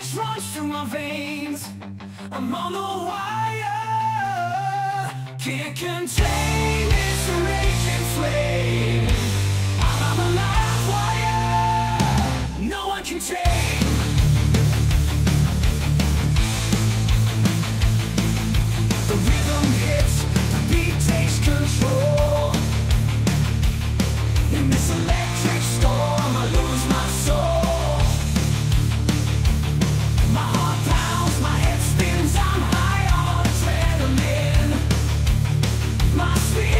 It runs through my veins. I'm on the wire. Can't contain this raging flame. I'm on the live wire. No one can tame. my sweet